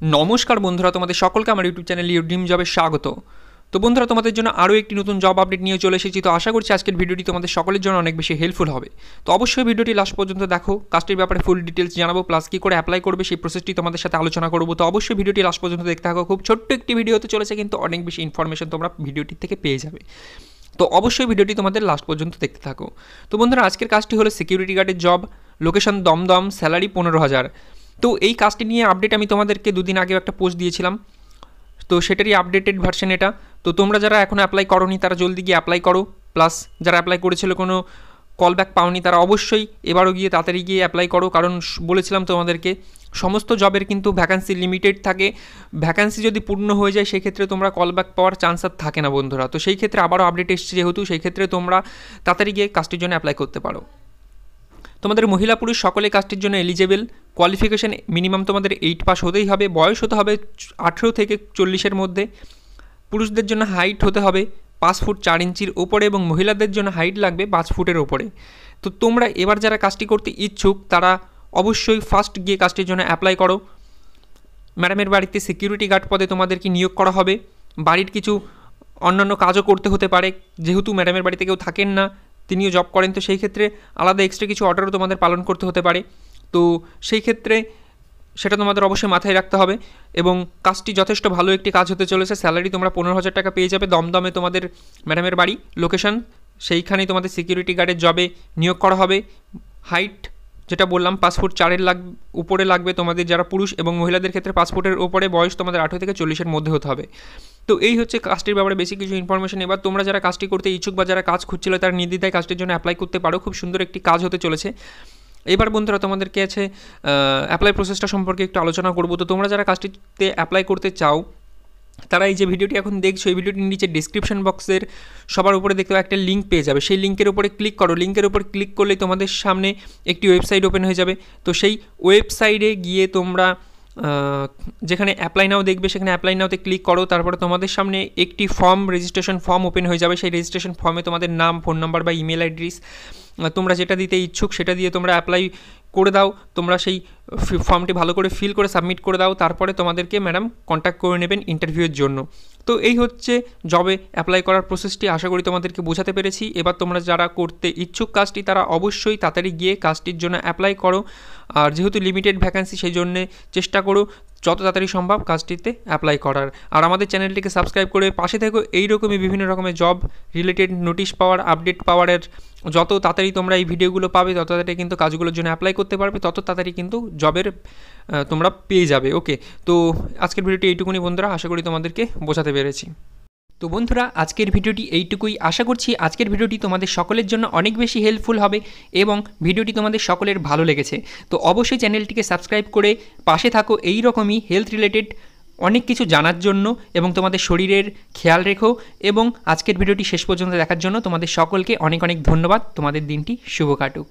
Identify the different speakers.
Speaker 1: নমস্কার বন্ধুরা, তোমাদের সকলকে আমার ইউটিউব চ্যানেল ইউ ড্রিম জবে স্বাগত। তো বন্ধুরা, তোমাদের জন্য আরও একটি নতুন জব আপডেট নিয়ে চলে এসেছি। তো আশা করছি আজকের ভিডিওটি তোমাদের সকলের জন্য অনেক বেশি হেল্পফুল হবে। তো অবশ্যই ভিডিওটি লাস্ট পর্যন্ত দেখো। কাজটির ব্যাপারে ফুল ডিটেলস জানাব প্লাস কী করে অ্যাপ্লাই করবে, সেই প্রসেসটি তোমাদের সাথে আলোচনা করব। তো অবশ্যই ভিডিওটি লাস্ট পর্যন্ত দেখতে থাকো। খুব ছোট্ট একটি ভিডিও হতে চলেছে, কিন্তু অনেক বেশি ইনফরমেশন তোমরা ভিডিওটির থেকে পেয়ে যাবে। তো অবশ্যই ভিডিওটি তোমাদের লাস্ট পর্যন্ত দেখতে থাকো। তো বন্ধুরা, আজকের কাজটি হলো সিকিউরিটি গার্ডের জব লোকেশন দমদম স্যালারি পনেরো হাজার। তো এই কাজটি নিয়ে আপডেট আমি তোমাদেরকে দুদিন আগেও একটা পোস্ট দিয়েছিলাম। তো সেটারই আপডেটেড ভার্সন এটা। তো তোমরা যারা এখনও অ্যাপ্লাই করোনি, তারা জলদি গিয়ে অ্যাপ্লাই করো। প্লাস যারা অ্যাপ্লাই করেছিল কোনো কল ব্যাক পাওনি, তারা অবশ্যই এবারও গিয়ে তাড়াতাড়ি গিয়ে অ্যাপ্লাই করো। কারণ বলেছিলাম তোমাদেরকে, সমস্ত জবের কিন্তু ভ্যাকান্সি লিমিটেড থাকে। ভ্যাকান্সি যদি পূর্ণ হয়ে যায়, সেক্ষেত্রে তোমরা কল ব্যাক পাওয়ার চান্স আর থাকে না বন্ধুরা। তো সেই ক্ষেত্রে আবারও আপডেট এসছে যেহেতু, সেই ক্ষেত্রে তোমরা তাড়াতাড়ি গিয়ে কাজটির জন্য অ্যাপ্লাই করতে পারো। তোমাদের মহিলা পুরুষ সকলে কাজটির জন্য এলিজেবল কোয়ালিফিকেশান মিনিমাম তোমাদের এইট পাস হতেই হবে, বয়স হতে হবে আঠেরো থেকে চল্লিশের মধ্যে। পুরুষদের জন্য হাইট হতে হবে পাঁচ ফুট চার ইঞ্চির ওপরে এবং মহিলাদের জন্য হাইট লাগবে পাঁচ ফুটের ওপরে তো তোমরা এবার যারা কাজটি করতে ইচ্ছুক, তারা অবশ্যই ফার্স্ট গিয়ে কাজটির জন্য অ্যাপ্লাই করো। ম্যাডামের বাড়িতে সিকিউরিটি গার্ড পদে তোমাদেরকে নিয়োগ করা হবে। বাড়ির কিছু অন্যান্য কাজও করতে হতে পারে। যেহেতু ম্যাডামের বাড়িতে কেউ থাকেন না, তিনিও জব করেন, তো সেই ক্ষেত্রে আলাদা এক্সট্রা কিছু অর্ডারও তোমাদের পালন করতে হতে পারে। তো সেই ক্ষেত্রে সেটা তোমাদের অবশ্যই মাথায় রাখতে হবে এবং কাজটি যথেষ্ট ভালো একটি কাজ হতে চলেছে। স্যালারি তোমরা পনেরো হাজার টাকা পেয়ে যাবে। দমদমে তোমাদের ম্যাডামের বাড়ি, লোকেশন। সেইখানেই তোমাদের সিকিউরিটি গার্ডের জবে নিয়োগ করা হবে। হাইট যেটা বললাম পাসপোর্ট চারের লাগ উপরে লাগবে তোমাদের যারা পুরুষ এবং মহিলাদের ক্ষেত্রে পাসপোর্টের ওপরে বয়স তোমাদের আঠেরো থেকে চল্লিশের মধ্যে হতে হবে। তো এই হচ্ছে কাজটির ব্যাপারে বেশি কিছু ইনফরমেশন এবার তোমরা যারা কাজটি করতে ইচ্ছুক বা যারা কাজ খুঁজছিল, তারা নির্দ্বিধায় কাজটির জন্য অ্যাপ্লাই করতে পারো। খুব সুন্দর একটি কাজ হতে চলেছে। এবার বন্ধুরা তোমাদেরকে আছে অ্যাপ্লাই প্রসেসটা সম্পর্কে একটু আলোচনা করব। তো তোমরা যারা কাজটিতে অ্যাপ্লাই করতে চাও, তারা এই যে ভিডিওটি এখন দেখছ, এই ভিডিওটির নিচে ডিসক্রিপশন বক্সের সবার উপরে দেখতে একটা লিঙ্ক পেয়ে যাবে। সেই লিঙ্কের উপরে ক্লিক করো। লিঙ্কের উপর ক্লিক করলে তোমাদের সামনে একটি ওয়েবসাইট ওপেন হয়ে যাবে। তো সেই ওয়েবসাইটে গিয়ে তোমরা যেখানে অ্যাপ্লাই নাও দেখবে, সেখানে অ্যাপ্লাই নাওতে ক্লিক করো। তারপরে তোমাদের সামনে একটি ফর্ম রেজিস্ট্রেশন ফর্ম ওপেন হয়ে যাবে। সেই রেজিস্ট্রেশন ফর্মে তোমাদের নাম ফোন নাম্বার বা ইমেল অ্যাড্রেস তোমরা যেটা দিতে ইচ্ছুক সেটা দিয়ে তোমরা অ্যাপ্লাই করে দাও। তোমরা সেই ফর্মটি ভালো করে ফিল করে সাবমিট করে দাও। তারপরে তোমাদেরকে ম্যাডাম কন্ট্যাক্ট করে নেবেন ইন্টারভিউয়ের জন্য। তো এই হচ্ছে জবে অ্যাপ্লাই করার প্রসেসটি আশা করি তোমাদেরকে বোঝাতে পেরেছি। এবার তোমরা যারা করতে ইচ্ছুক কাজটি, তারা অবশ্যই তাড়াতাড়ি গিয়ে কাজটির জন্য অ্যাপ্লাই করো। আর যেহেতু লিমিটেড ভ্যাকান্সি সেই জন্যে চেষ্টা করো। যত তাড়াতাড়ি সম্ভব কাজটিতে অ্যাপ্লাই করার। আর আমাদের চ্যানেলটিকে সাবস্ক্রাইব করে পাশে থেকেও এইরকমই বিভিন্ন রকমের জব রিলেটেড নোটিশ পাওয়ার আপডেট পাওয়ারের। যত তাড়াতাড়ি তোমরা এই ভিডিওগুলো পাবে, তত তাড়াতাড়ি কিন্তু কাজগুলোর জন্য অ্যাপ্লাই করতে পারবে। তত তাড়াতাড়ি কিন্তু জবের তোমরা পেয়ে যাবে। ওকে তো আজকের ভিডিওটি এইটুকুনি বন্ধুরা। আশা করি তোমাদেরকে বোঝাতে পেরেছি। তো বন্ধুরা, আজকের ভিডিওটি এইটুকুই। আশা করছি আজকের ভিডিওটি তোমাদের সকলের জন্য অনেক বেশি হেল্পফুল হবে এবং ভিডিওটি তোমাদের সকলের ভালো লেগেছে। তো অবশ্যই চ্যানেলটিকে সাবস্ক্রাইব করে পাশে থাকো এই রকমই হেলথ রিলেটেড অনেক কিছু জানার জন্য এবং তোমাদের শরীরের খেয়াল রেখো এবং আজকের ভিডিওটি শেষ পর্যন্ত দেখার জন্য তোমাদের সকলকে অনেক অনেক ধন্যবাদ। তোমাদের দিনটি শুভ কাটুক।